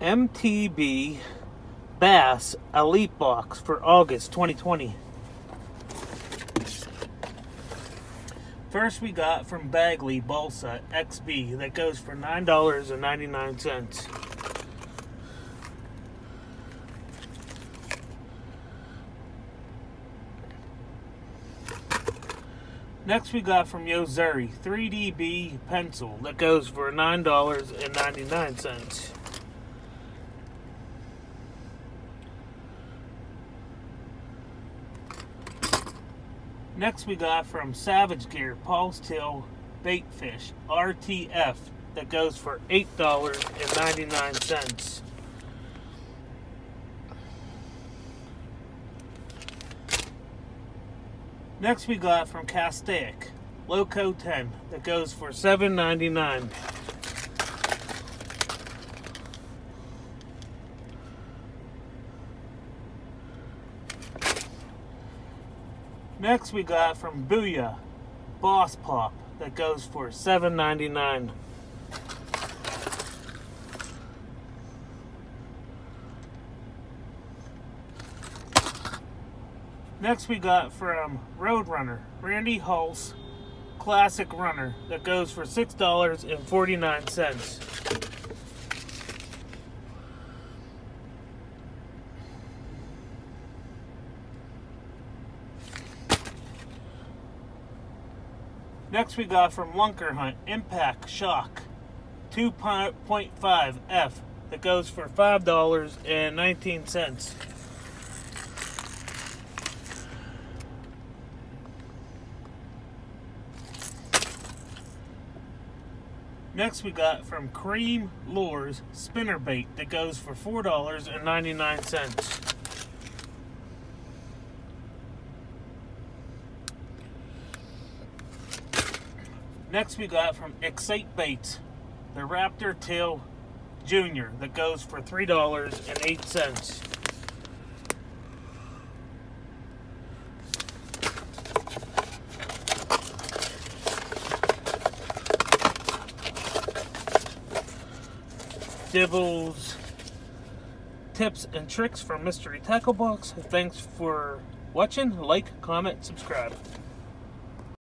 MTB Bass Elite Box for August 2020. First, we got from Bagley Balsa XB that goes for $9.99. Next, we got from Yo-Zuri 3DB pencil that goes for $9.99. Next, we got from Savage Gear Pulse Tail Bait Fish RTF that goes for $8.99. Next we got from Castaic, Loco 10, that goes for $7.99. Next we got from Booyah, Boss Pop, that goes for $7.99. Next we got from Roadrunner, Randy Howell Classic Runner that goes for $6.49. Next we got from Lunker Hunt Impact Shock 2.5 F that goes for $5.19. Next we got from Cream Lures spinner bait that goes for $4.99. Next we got from Xcite Baits the Raptor Tail Junior that goes for $3.08. Dibbles, tips and tricks from Mystery Tackle Box. Thanks for watching. Like, comment, subscribe.